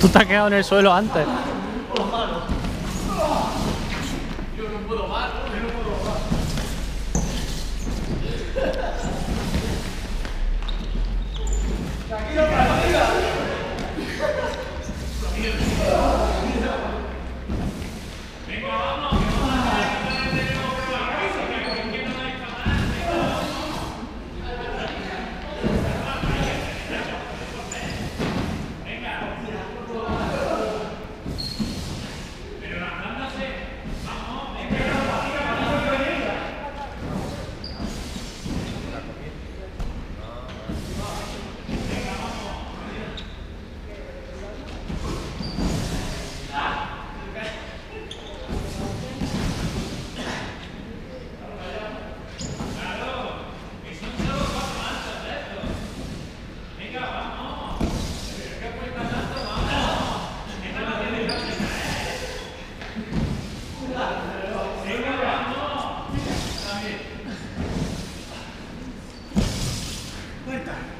Tú te has quedado en el suelo antes. Yeah.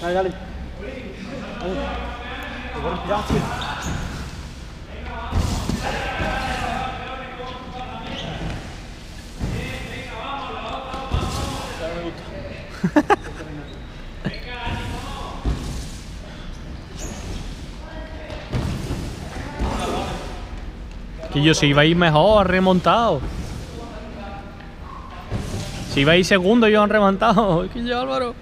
Dale, dale. Que yo si iba a ir mejor, remontado. Si ir segundo, yo han remontado. Yo, Álvaro.